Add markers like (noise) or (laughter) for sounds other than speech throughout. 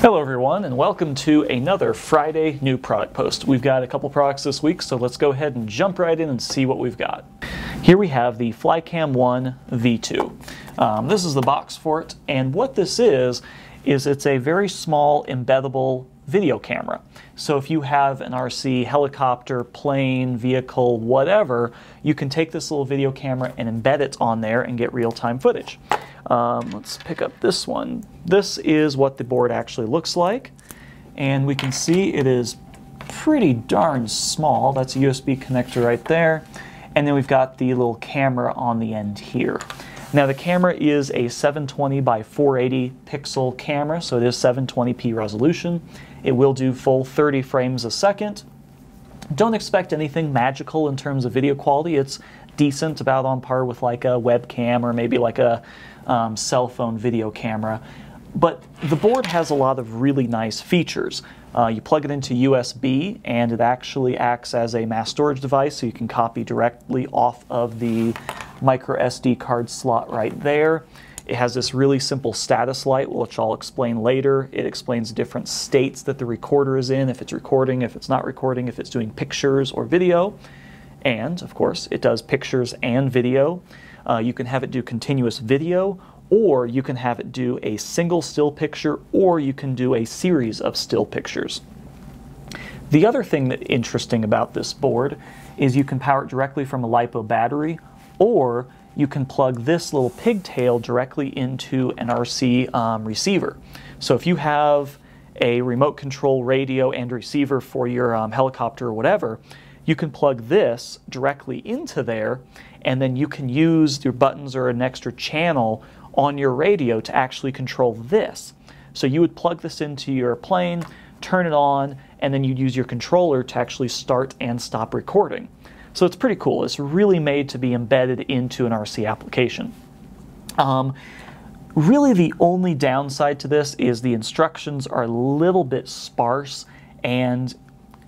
Hello everyone and welcome to another Friday new product post. We've got a couple products this week so let's go ahead and jump right in and see what we've got. Here we have the Flycam 1 V2. Um, this is the box for it and what this is is it's a very small embeddable video camera. So if you have an RC helicopter, plane, vehicle, whatever, you can take this little video camera and embed it on there and get real-time footage. Um, let's pick up this one. This is what the board actually looks like. And we can see it is pretty darn small. That's a USB connector right there. And then we've got the little camera on the end here. Now the camera is a 720 by 480 pixel camera, so it is 720p resolution. It will do full 30 frames a second. Don't expect anything magical in terms of video quality. It's decent, about on par with like a webcam or maybe like a um, cell phone video camera. But the board has a lot of really nice features. Uh, you plug it into USB and it actually acts as a mass storage device so you can copy directly off of the micro SD card slot right there. It has this really simple status light, which I'll explain later. It explains different states that the recorder is in, if it's recording, if it's not recording, if it's doing pictures or video. And, of course, it does pictures and video. Uh, you can have it do continuous video, or you can have it do a single still picture, or you can do a series of still pictures. The other thing that's interesting about this board is you can power it directly from a LiPo battery, or you can plug this little pigtail directly into an RC um, receiver. So if you have a remote control radio and receiver for your um, helicopter or whatever, you can plug this directly into there and then you can use your buttons or an extra channel on your radio to actually control this. So you would plug this into your plane, turn it on, and then you'd use your controller to actually start and stop recording. So it's pretty cool. It's really made to be embedded into an RC application. Um, really the only downside to this is the instructions are a little bit sparse and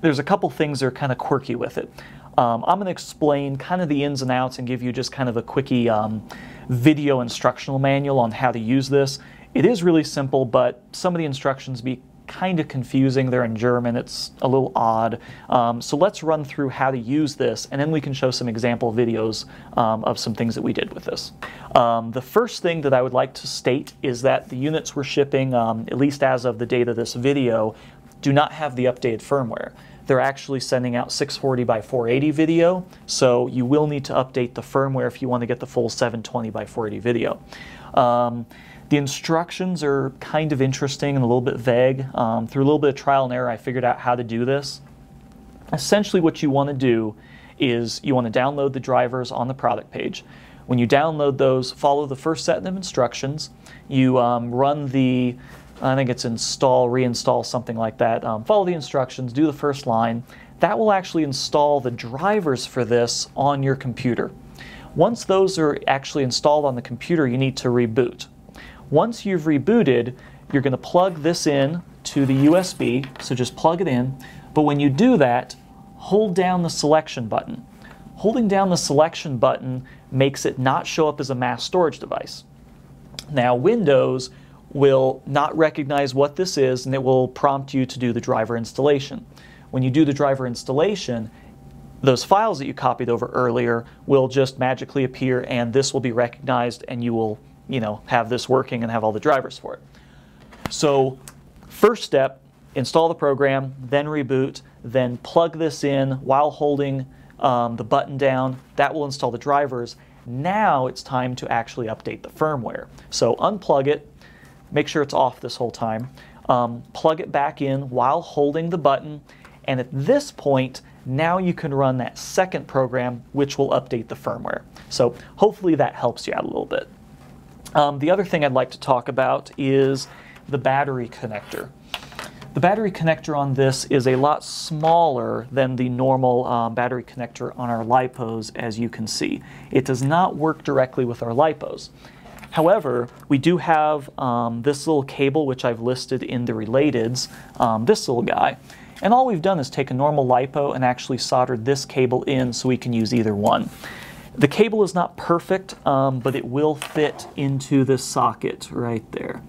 there's a couple things that are kind of quirky with it. Um, I'm going to explain kind of the ins and outs and give you just kind of a quickie um, video instructional manual on how to use this. It is really simple, but some of the instructions be kind of confusing. They're in German. It's a little odd. Um, so let's run through how to use this, and then we can show some example videos um, of some things that we did with this. Um, the first thing that I would like to state is that the units we're shipping, um, at least as of the date of this video, do not have the updated firmware. They're actually sending out 640 by 480 video, so you will need to update the firmware if you want to get the full 720 by 480 video. Um, the instructions are kind of interesting and a little bit vague. Um, through a little bit of trial and error, I figured out how to do this. Essentially, what you want to do is you want to download the drivers on the product page. When you download those, follow the first set of instructions. You um, run the I think it's install, reinstall, something like that. Um, follow the instructions, do the first line. That will actually install the drivers for this on your computer. Once those are actually installed on the computer, you need to reboot. Once you've rebooted, you're going to plug this in to the USB, so just plug it in. But when you do that, hold down the selection button. Holding down the selection button makes it not show up as a mass storage device. Now, Windows will not recognize what this is and it will prompt you to do the driver installation. When you do the driver installation, those files that you copied over earlier will just magically appear and this will be recognized and you will you know, have this working and have all the drivers for it. So first step, install the program, then reboot, then plug this in while holding um, the button down. That will install the drivers. Now it's time to actually update the firmware. So unplug it, make sure it's off this whole time. Um, plug it back in while holding the button, and at this point, now you can run that second program, which will update the firmware. So hopefully that helps you out a little bit. Um, the other thing I'd like to talk about is the battery connector. The battery connector on this is a lot smaller than the normal um, battery connector on our LiPos, as you can see. It does not work directly with our LiPos. However, we do have um, this little cable, which I've listed in the relateds, um, this little guy. And all we've done is take a normal LiPo and actually soldered this cable in so we can use either one. The cable is not perfect, um, but it will fit into this socket right there.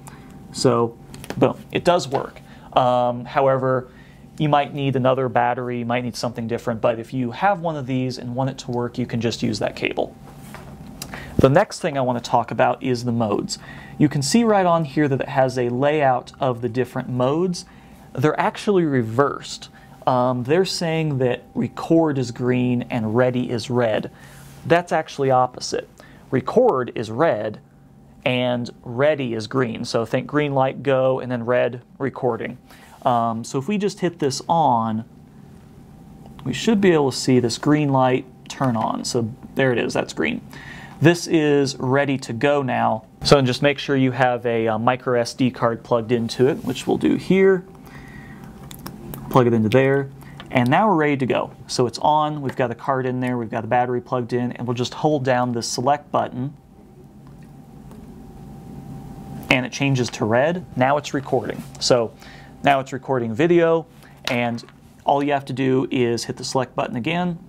So Boom, it does work. Um, however, you might need another battery, you might need something different, but if you have one of these and want it to work, you can just use that cable. The next thing I want to talk about is the modes. You can see right on here that it has a layout of the different modes. They're actually reversed. Um, they're saying that record is green and ready is red. That's actually opposite. Record is red and ready is green. So think green light go and then red recording. Um, so if we just hit this on, we should be able to see this green light turn on. So there it is, that's green. This is ready to go now. So just make sure you have a, a uh, micro SD card plugged into it, which we'll do here. Plug it into there. And now we're ready to go. So it's on, we've got the card in there, we've got the battery plugged in, and we'll just hold down the select button and it changes to red. Now it's recording. So now it's recording video and all you have to do is hit the select button again,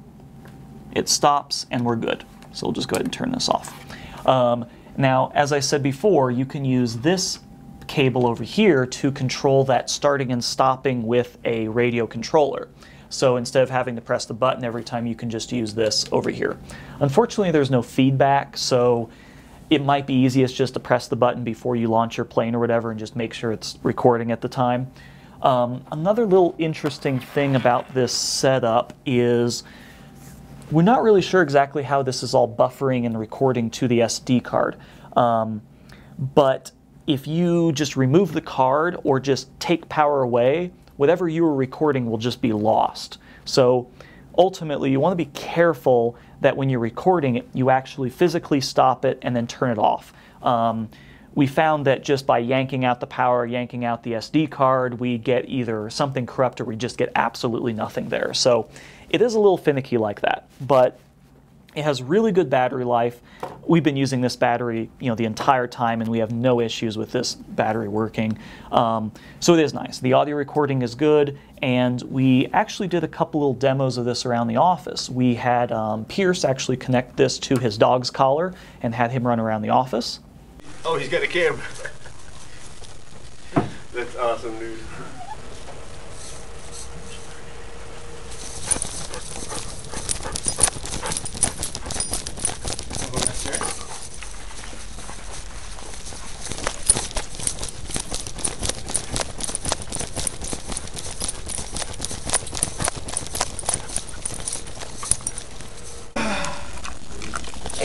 it stops and we're good. So we'll just go ahead and turn this off. Um, now, as I said before, you can use this cable over here to control that starting and stopping with a radio controller. So instead of having to press the button every time, you can just use this over here. Unfortunately, there's no feedback, so it might be easiest just to press the button before you launch your plane or whatever and just make sure it's recording at the time. Um, another little interesting thing about this setup is we're not really sure exactly how this is all buffering and recording to the SD card. Um, but if you just remove the card or just take power away, whatever you were recording will just be lost. So ultimately, you want to be careful that when you're recording it, you actually physically stop it and then turn it off. Um, we found that just by yanking out the power, yanking out the SD card, we get either something corrupt or we just get absolutely nothing there. So it is a little finicky like that, but it has really good battery life. We've been using this battery, you know, the entire time, and we have no issues with this battery working. Um, so it is nice. The audio recording is good, and we actually did a couple little demos of this around the office. We had um, Pierce actually connect this to his dog's collar and had him run around the office. Oh, he's got a camera. That's awesome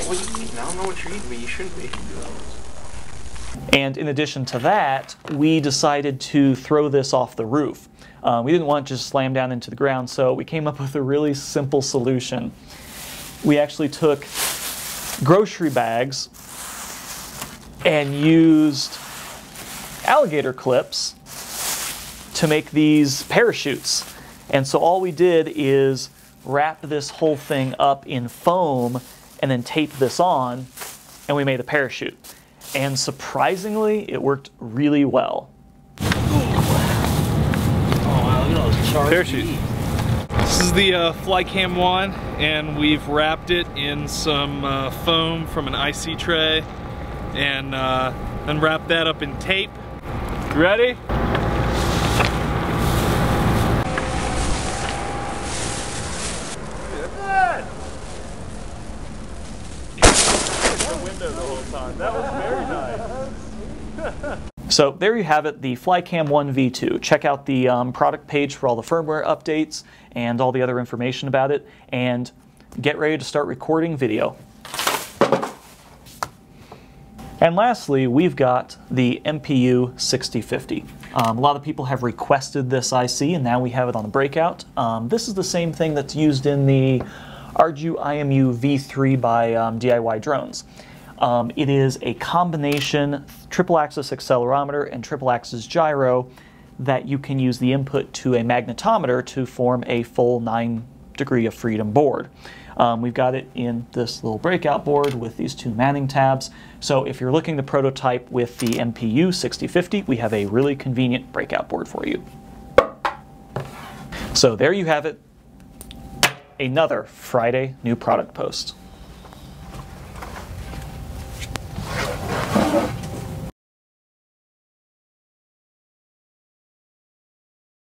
news. I don't know what you're eating, but you shouldn't be. And in addition to that, we decided to throw this off the roof. Uh, we didn't want to just slam down into the ground, so we came up (laughs) with a really simple solution. We actually took grocery bags and used alligator clips to make these parachutes. And so all we did is wrap this whole thing up in foam and then tape this on, and we made a parachute. And surprisingly, it worked really well. Parachute. This is the uh, Flycam 1, and we've wrapped it in some uh, foam from an IC tray, and uh, then wrapped that up in tape. You ready? That was very nice. So there you have it, the Flycam 1 V2. Check out the um, product page for all the firmware updates and all the other information about it, and get ready to start recording video. And lastly, we've got the MPU 6050. Um, a lot of people have requested this IC, and now we have it on the breakout. Um, this is the same thing that's used in the Arduino IMU V3 by um, DIY Drones. Um, it is a combination triple axis accelerometer and triple axis gyro that you can use the input to a magnetometer to form a full 9 degree of freedom board. Um, we've got it in this little breakout board with these two Manning tabs. So if you're looking to prototype with the MPU 6050, we have a really convenient breakout board for you. So there you have it, another Friday new product post.